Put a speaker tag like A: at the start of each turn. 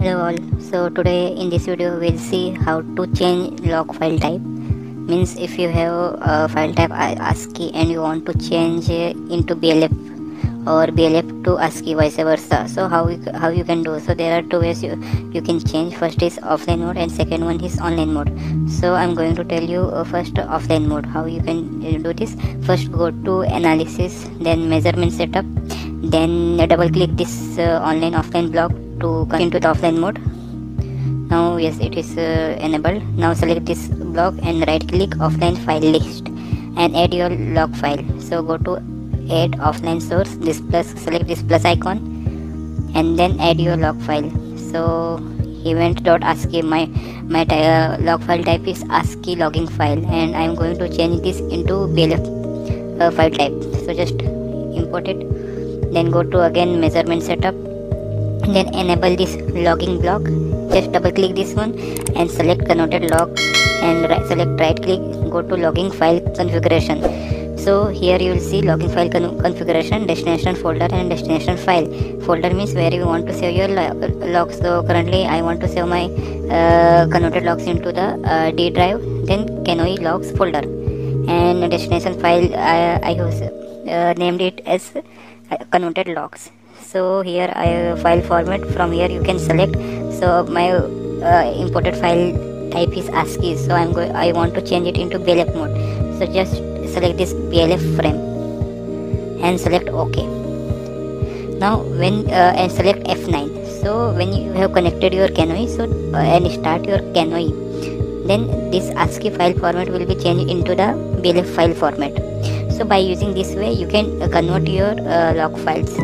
A: hello all. So today in this video we'll see how to change log file type. Means if you have a file type ASCII and you want to change into BLF or BLF to ASCII vice versa. So how you, how you can do? So there are two ways you, you can change. First is offline mode and second one is online mode. So I'm going to tell you uh, first offline mode how you can uh, do this. First go to analysis then measurement setup then double click this uh, online offline block to into the offline mode. Now yes it is uh, enabled. Now select this block and right click offline file list and add your log file. So go to add offline source this plus select this plus icon and then add your log file. So event.ascii my my uh, log file type is ascii logging file and i am going to change this into blf uh, file type. So just import it then go to again measurement setup then enable this logging block. Just double click this one and select converted log and right, select right click go to logging file configuration. So here you will see logging file con configuration destination folder and destination file. Folder means where you want to save your logs. So currently i want to save my uh, converted logs into the uh, d drive then CANoe logs folder. And destination file i, I uh, named it as uh, converted logs so here I file format. From here you can select. So my uh, imported file type is ASCII. So I'm going I want to change it into BLF mode. So just select this BLF frame and select OK. Now when uh, and select F9 so when you have connected your CANoe so uh, and start your CANoe then this ASCII file format will be changed into the BLF file format. So by using this way you can convert your uh, log files